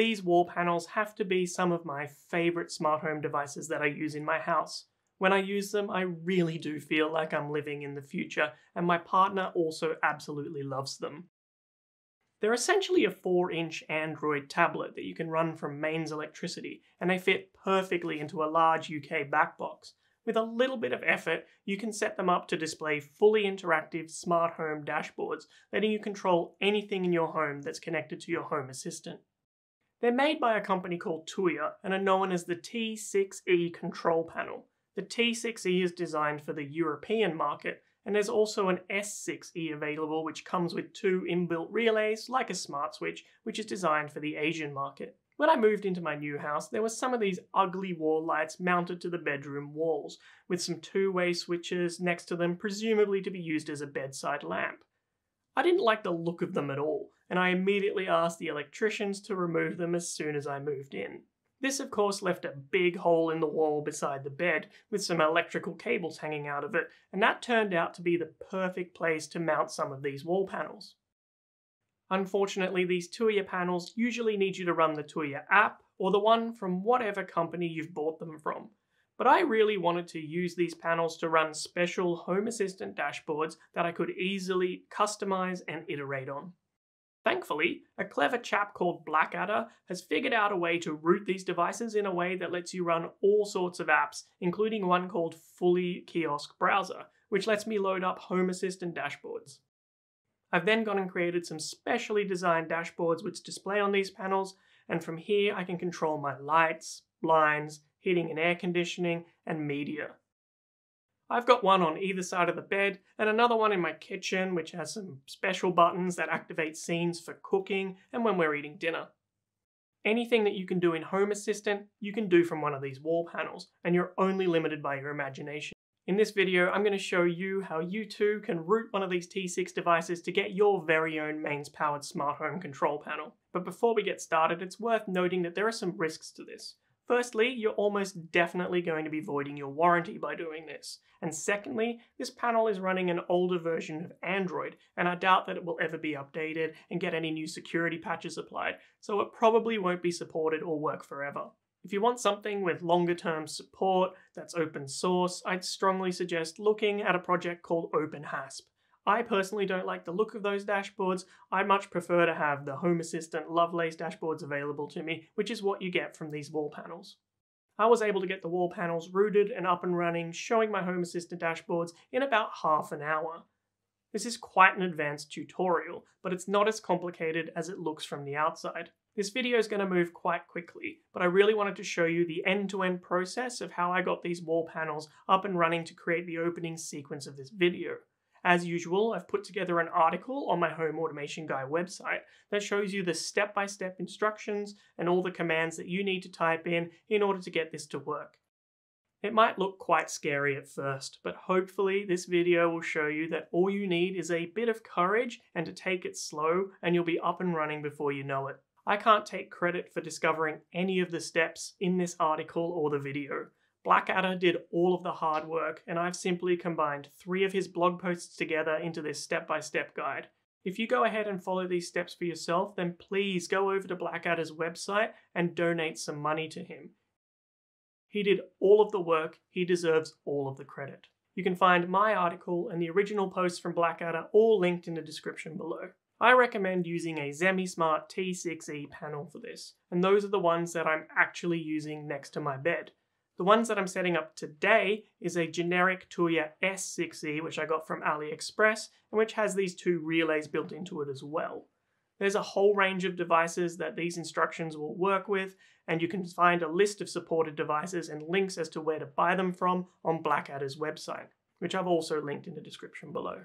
These wall panels have to be some of my favourite smart home devices that I use in my house. When I use them, I really do feel like I'm living in the future, and my partner also absolutely loves them. They're essentially a 4 inch Android tablet that you can run from mains electricity, and they fit perfectly into a large UK backbox. With a little bit of effort, you can set them up to display fully interactive smart home dashboards, letting you control anything in your home that's connected to your home assistant. They're made by a company called Tuya and are known as the T6E control panel. The T6E is designed for the European market, and there's also an S6E available which comes with two inbuilt relays, like a smart switch, which is designed for the Asian market. When I moved into my new house, there were some of these ugly wall lights mounted to the bedroom walls, with some two-way switches next to them, presumably to be used as a bedside lamp. I didn't like the look of them at all, and I immediately asked the electricians to remove them as soon as I moved in. This of course left a big hole in the wall beside the bed with some electrical cables hanging out of it, and that turned out to be the perfect place to mount some of these wall panels. Unfortunately, these Tuya panels usually need you to run the Tuya app or the one from whatever company you've bought them from. But I really wanted to use these panels to run special Home Assistant dashboards that I could easily customize and iterate on. Thankfully, a clever chap called Blakadder has figured out a way to root these devices in a way that lets you run all sorts of apps, including one called Fully Kiosk Browser, which lets me load up Home Assistant dashboards. I've then gone and created some specially designed dashboards which display on these panels, and from here I can control my lights, blinds, heating and air conditioning, and media. I've got one on either side of the bed and another one in my kitchen which has some special buttons that activate scenes for cooking and when we're eating dinner. Anything that you can do in Home Assistant, you can do from one of these wall panels, and you're only limited by your imagination. In this video, I'm going to show you how you too can root one of these T6 devices to get your very own mains powered smart home control panel. But before we get started, it's worth noting that there are some risks to this. Firstly, you're almost definitely going to be voiding your warranty by doing this. And secondly, this panel is running an older version of Android, and I doubt that it will ever be updated and get any new security patches applied, so it probably won't be supported or work forever. If you want something with longer term support that's open source, I'd strongly suggest looking at a project called OpenHASP. I personally don't like the look of those dashboards. I much prefer to have the Home Assistant Lovelace dashboards available to me, which is what you get from these wall panels. I was able to get the wall panels rooted and up and running, showing my Home Assistant dashboards in about half an hour. This is quite an advanced tutorial, but it's not as complicated as it looks from the outside. This video is going to move quite quickly, but I really wanted to show you the end-to-end -end process of how I got these wall panels up and running to create the opening sequence of this video. As usual, I've put together an article on my Home Automation Guy website that shows you the step-by-step -step instructions and all the commands that you need to type in in order to get this to work. It might look quite scary at first, but hopefully this video will show you that all you need is a bit of courage and to take it slow and you'll be up and running before you know it. I can't take credit for discovering any of the steps in this article or the video. Blakadder did all of the hard work, and I've simply combined three of his blog posts together into this step-by-step guide. If you go ahead and follow these steps for yourself, then please go over to Blakadder's website and donate some money to him. He did all of the work, he deserves all of the credit. You can find my article and the original posts from Blakadder all linked in the description below. I recommend using a ZemiSmart T6E panel for this, and those are the ones that I'm actually using next to my bed. The ones that I'm setting up today is a generic Tuya S6E, which I got from AliExpress, and which has these two relays built into it as well. There's a whole range of devices that these instructions will work with, and you can find a list of supported devices and links as to where to buy them from on Blakadder's website, which I've also linked in the description below.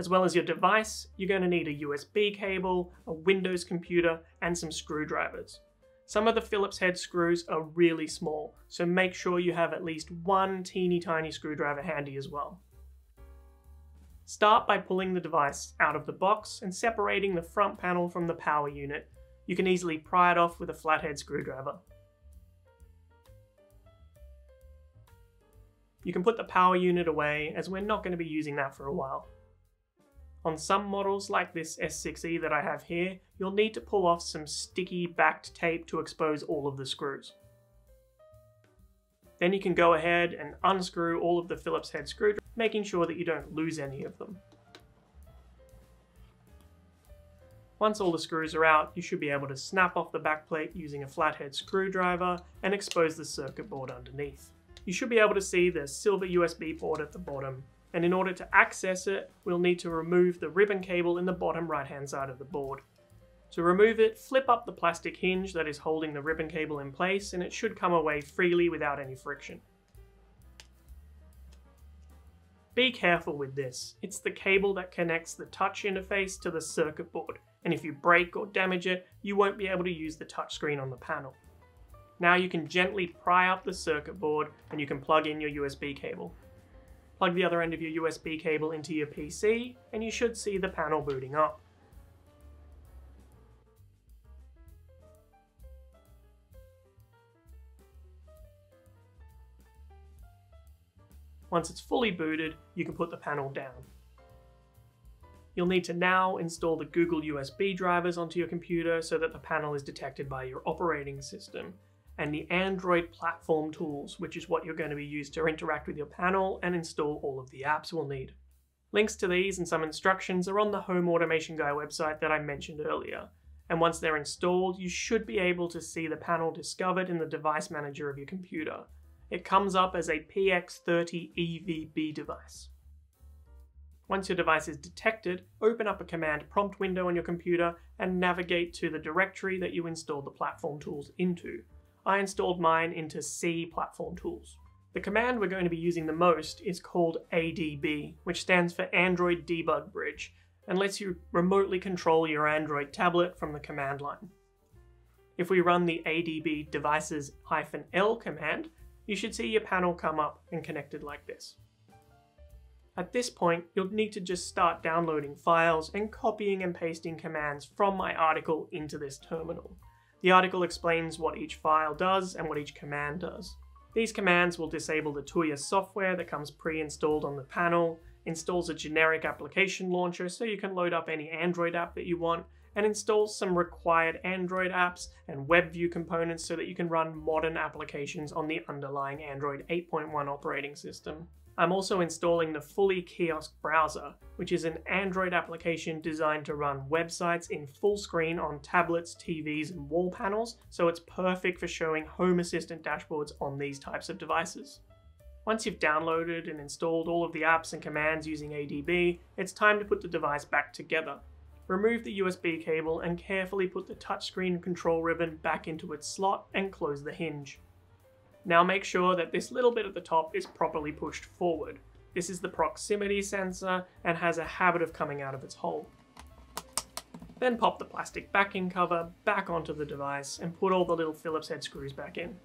As well as your device, you're going to need a USB cable, a Windows computer, and some screwdrivers. Some of the Phillips head screws are really small, so make sure you have at least one teeny tiny screwdriver handy as well. Start by pulling the device out of the box and separating the front panel from the power unit. You can easily pry it off with a flathead screwdriver. You can put the power unit away as we're not going to be using that for a while. On some models like this S6E that I have here, you'll need to pull off some sticky backed tape to expose all of the screws. Then you can go ahead and unscrew all of the Phillips head screws, making sure that you don't lose any of them. Once all the screws are out, you should be able to snap off the backplate using a flathead screwdriver and expose the circuit board underneath. You should be able to see the silver USB port at the bottom and in order to access it, we'll need to remove the ribbon cable in the bottom right hand side of the board. To remove it, flip up the plastic hinge that is holding the ribbon cable in place and it should come away freely without any friction. Be careful with this, it's the cable that connects the touch interface to the circuit board, and if you break or damage it, you won't be able to use the touchscreen on the panel. Now you can gently pry up the circuit board and you can plug in your USB cable. Plug the other end of your USB cable into your PC, and you should see the panel booting up. Once it's fully booted, you can put the panel down. You'll need to now install the Google USB drivers onto your computer so that the panel is detected by your operating system and the Android platform tools, which is what you're going to be used to interact with your panel and install all of the apps we'll need. Links to these and some instructions are on the Home Automation Guy website that I mentioned earlier, and once they're installed, you should be able to see the panel discovered in the device manager of your computer. It comes up as a PX30 EVB device. Once your device is detected, open up a command prompt window on your computer and navigate to the directory that you installed the platform tools into. I installed mine into C Platform Tools. The command we're going to be using the most is called ADB, which stands for Android Debug Bridge, and lets you remotely control your Android tablet from the command line. If we run the ADB devices-L command, you should see your panel come up and connected like this. At this point, you'll need to just start downloading files and copying and pasting commands from my article into this terminal. The article explains what each file does and what each command does. These commands will disable the Tuya software that comes pre-installed on the panel, installs a generic application launcher so you can load up any Android app that you want, and installs some required Android apps and WebView components so that you can run modern applications on the underlying Android 8.1 operating system. I'm also installing the Fully Kiosk Browser, which is an Android application designed to run websites in full screen on tablets, TVs, and wall panels, so it's perfect for showing Home Assistant dashboards on these types of devices. Once you've downloaded and installed all of the apps and commands using ADB, it's time to put the device back together. Remove the USB cable and carefully put the touchscreen control ribbon back into its slot and close the hinge. Now make sure that this little bit at the top is properly pushed forward. This is the proximity sensor and has a habit of coming out of its hole. Then pop the plastic backing cover back onto the device and put all the little Phillips head screws back in.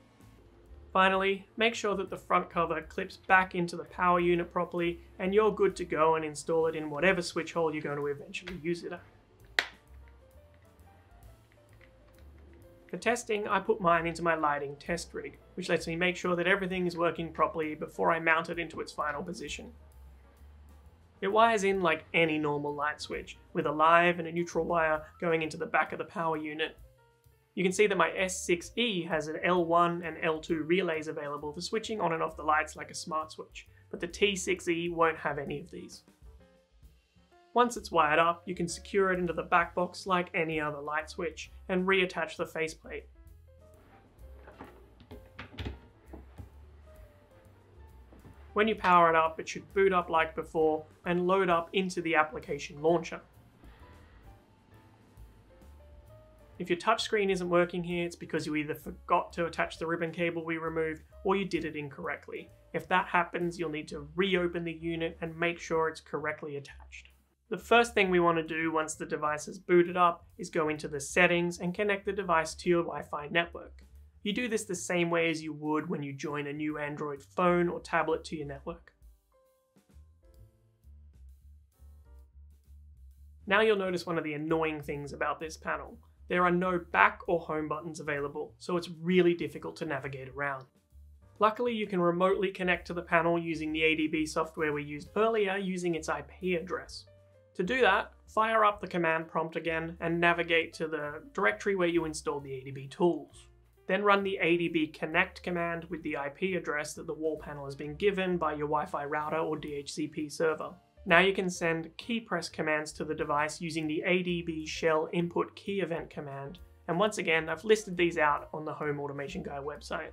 Finally, make sure that the front cover clips back into the power unit properly and you're good to go and install it in whatever switch hole you're going to eventually use it at. For testing, I put mine into my lighting test rig, which lets me make sure that everything is working properly before I mount it into its final position. It wires in like any normal light switch, with a live and a neutral wire going into the back of the power unit. You can see that my S6E has an L1 and L2 relays available for switching on and off the lights like a smart switch, but the T6E won't have any of these. Once it's wired up, you can secure it into the back box like any other light switch, and reattach the faceplate. When you power it up, it should boot up like before and load up into the application launcher. If your touchscreen isn't working here, it's because you either forgot to attach the ribbon cable we removed or you did it incorrectly. If that happens, you'll need to reopen the unit and make sure it's correctly attached. The first thing we want to do once the device is booted up is go into the settings and connect the device to your Wi-Fi network. You do this the same way as you would when you join a new Android phone or tablet to your network. Now you'll notice one of the annoying things about this panel. There are no back or home buttons available, so it's really difficult to navigate around. Luckily, you can remotely connect to the panel using the ADB software we used earlier using its IP address. To do that, fire up the command prompt again and navigate to the directory where you installed the ADB tools. Then run the ADB connect command with the IP address that the wall panel has been given by your Wi-Fi router or DHCP server. Now you can send key press commands to the device using the ADB shell input key event command. And once again, I've listed these out on the Home Automation Guy website.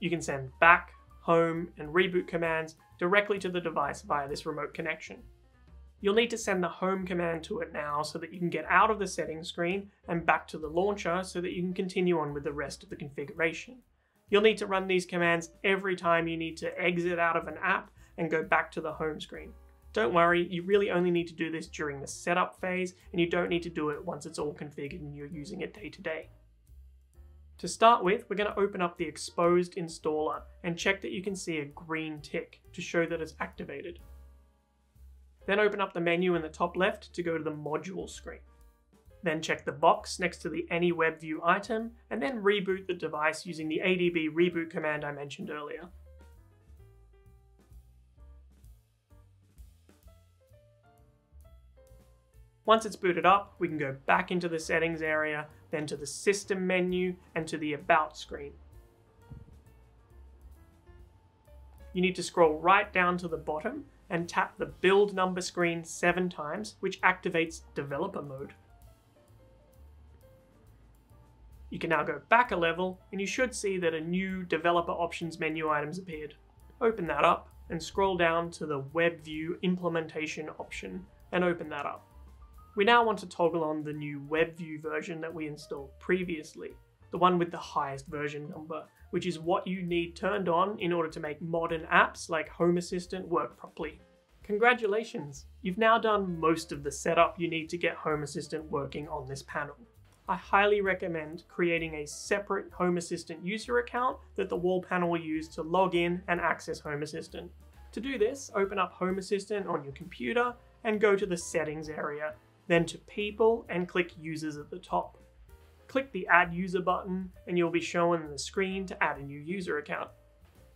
You can send back, home, and reboot commands directly to the device via this remote connection. You'll need to send the home command to it now so that you can get out of the settings screen and back to the launcher so that you can continue on with the rest of the configuration. You'll need to run these commands every time you need to exit out of an app and go back to the home screen. Don't worry, you really only need to do this during the setup phase and you don't need to do it once it's all configured and you're using it day to day. To start with, we're going to open up the Xposed installer and check that you can see a green tick to show that it's activated. Then open up the menu in the top left to go to the module screen. Then check the box next to the AnyWebView item, and then reboot the device using the ADB reboot command I mentioned earlier. Once it's booted up, we can go back into the settings area, then to the system menu, and to the about screen. You need to scroll right down to the bottom and tap the build number screen seven times, which activates developer mode. You can now go back a level and you should see that a new developer options menu items appeared. Open that up and scroll down to the web view implementation option and open that up. We now want to toggle on the new WebView version that we installed previously, the one with the highest version number, which is what you need turned on in order to make modern apps like Home Assistant work properly. Congratulations! You've now done most of the setup you need to get Home Assistant working on this panel. I highly recommend creating a separate Home Assistant user account that the wall panel will use to log in and access Home Assistant. To do this, open up Home Assistant on your computer and go to the settings area then to People and click Users at the top. Click the Add User button and you'll be shown the screen to add a new user account.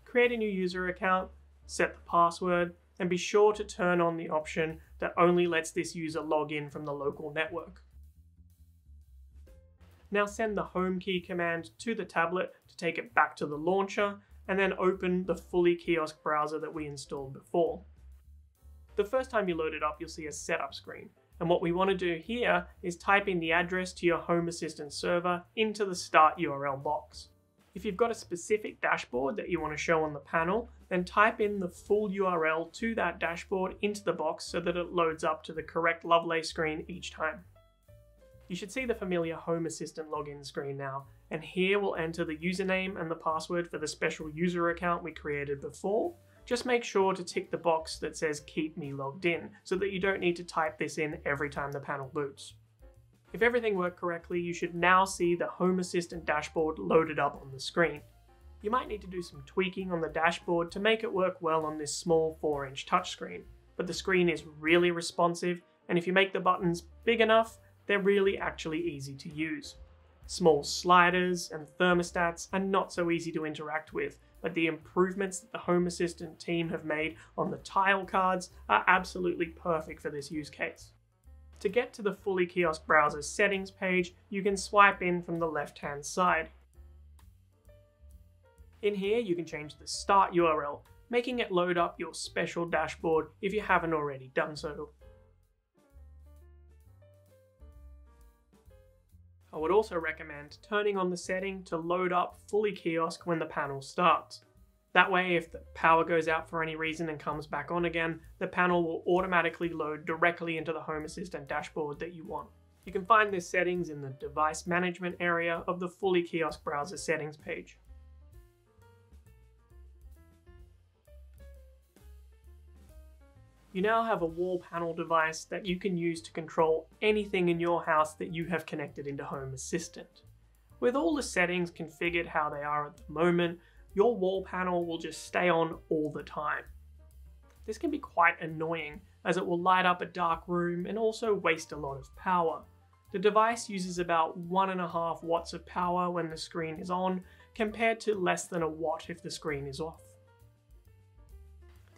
Create a new user account, set the password, and be sure to turn on the option that only lets this user log in from the local network. Now send the home key command to the tablet to take it back to the launcher and then open the fully kiosk browser that we installed before. The first time you load it up, you'll see a setup screen. And what we want to do here is type in the address to your Home Assistant server into the start URL box. If you've got a specific dashboard that you want to show on the panel, then type in the full URL to that dashboard into the box so that it loads up to the correct Lovelace screen each time. You should see the familiar Home Assistant login screen now, and here we'll enter the username and the password for the special user account we created before, just make sure to tick the box that says keep me logged in so that you don't need to type this in every time the panel boots. If everything worked correctly, you should now see the Home Assistant dashboard loaded up on the screen. You might need to do some tweaking on the dashboard to make it work well on this small 4 inch touchscreen, but the screen is really responsive and if you make the buttons big enough, they're really actually easy to use. Small sliders and thermostats are not so easy to interact with, but the improvements that the Home Assistant team have made on the tile cards are absolutely perfect for this use case. To get to the Fully Kiosk browser settings page, you can swipe in from the left hand side. In here, you can change the start URL, making it load up your special dashboard if you haven't already done so. I would also recommend turning on the setting to load up fully kiosk when the panel starts. That way, if the power goes out for any reason and comes back on again, the panel will automatically load directly into the Home Assistant dashboard that you want. You can find this settings in the device management area of the Fully Kiosk browser settings page. You now have a wall panel device that you can use to control anything in your house that you have connected into Home Assistant. With all the settings configured how they are at the moment, your wall panel will just stay on all the time. This can be quite annoying as it will light up a dark room and also waste a lot of power. The device uses about 1.5 watts of power when the screen is on, compared to less than a watt if the screen is off.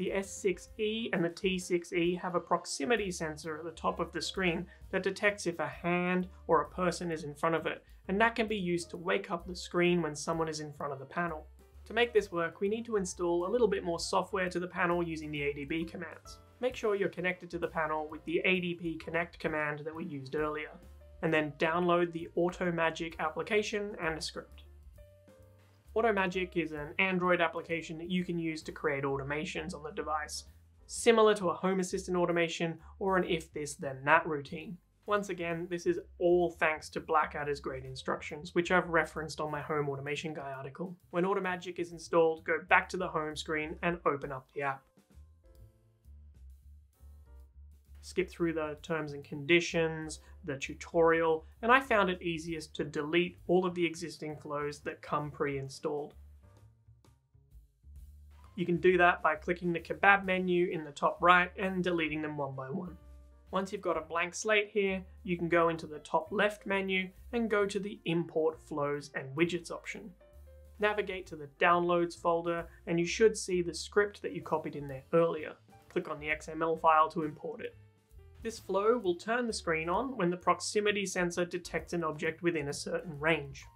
The S6E and the T6E have a proximity sensor at the top of the screen that detects if a hand or a person is in front of it, and that can be used to wake up the screen when someone is in front of the panel. To make this work, we need to install a little bit more software to the panel using the ADB commands. Make sure you're connected to the panel with the ADB connect command that we used earlier, and then download the AutoMagic application and a script. AutoMagic is an Android application that you can use to create automations on the device, similar to a Home Assistant automation or an if this then that routine. Once again, this is all thanks to Blakadder's great instructions, which I've referenced on my Home Automation Guy article. When AutoMagic is installed, go back to the home screen and open up the app. skip through the terms and conditions, the tutorial, and I found it easiest to delete all of the existing flows that come pre-installed. You can do that by clicking the kebab menu in the top right and deleting them one by one. Once you've got a blank slate here, you can go into the top left menu and go to the Import Flows and Widgets option. Navigate to the Downloads folder and you should see the script that you copied in there earlier. Click on the XML file to import it. This flow will turn the screen on when the proximity sensor detects an object within a certain range.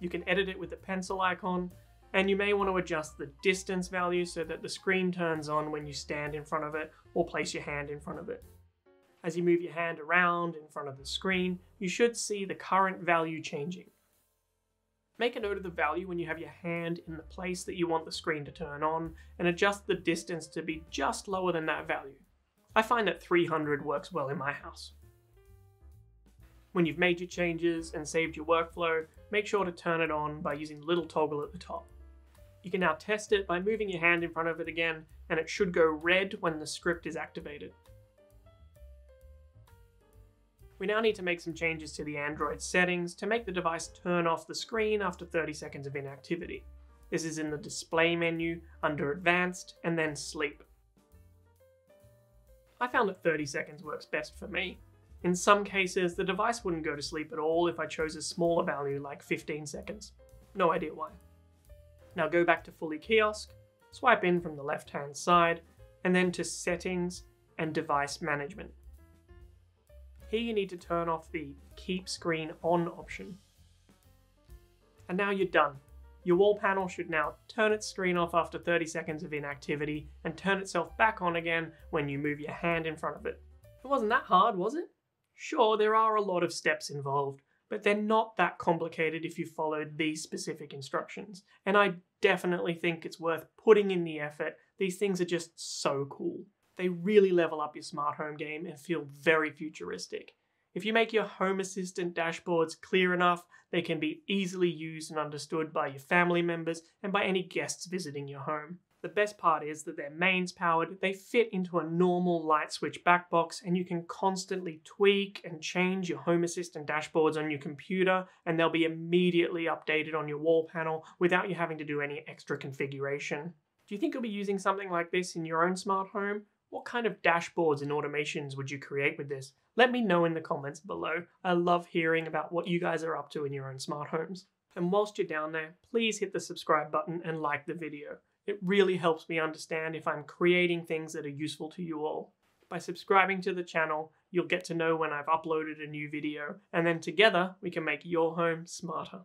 You can edit it with the pencil icon, and you may want to adjust the distance value so that the screen turns on when you stand in front of it or place your hand in front of it. As you move your hand around in front of the screen, you should see the current value changing. Make a note of the value when you have your hand in the place that you want the screen to turn on, and adjust the distance to be just lower than that value. I find that 300 works well in my house. When you've made your changes and saved your workflow, make sure to turn it on by using the little toggle at the top. You can now test it by moving your hand in front of it again, and it should go red when the script is activated. We now need to make some changes to the Android settings to make the device turn off the screen after 30 seconds of inactivity. This is in the display menu, under advanced, and then sleep. I found that 30 seconds works best for me. In some cases, the device wouldn't go to sleep at all if I chose a smaller value like 15 seconds. No idea why. Now go back to Fully Kiosk, swipe in from the left hand side, and then to Settings and Device Management. Here you need to turn off the Keep Screen On option. And now you're done. Your wall panel should now turn its screen off after 30 seconds of inactivity and turn itself back on again when you move your hand in front of it. It wasn't that hard, was it? Sure, there are a lot of steps involved, but they're not that complicated if you follow these specific instructions. And I definitely think it's worth putting in the effort. These things are just so cool. They really level up your smart home game and feel very futuristic. If you make your Home Assistant dashboards clear enough, they can be easily used and understood by your family members and by any guests visiting your home. The best part is that they're mains powered, they fit into a normal light switch back box, and you can constantly tweak and change your Home Assistant dashboards on your computer, and they'll be immediately updated on your wall panel without you having to do any extra configuration. Do you think you'll be using something like this in your own smart home? What kind of dashboards and automations would you create with this? Let me know in the comments below. I love hearing about what you guys are up to in your own smart homes. And whilst you're down there, please hit the subscribe button and like the video. It really helps me understand if I'm creating things that are useful to you all. By subscribing to the channel, you'll get to know when I've uploaded a new video, and then together we can make your home smarter.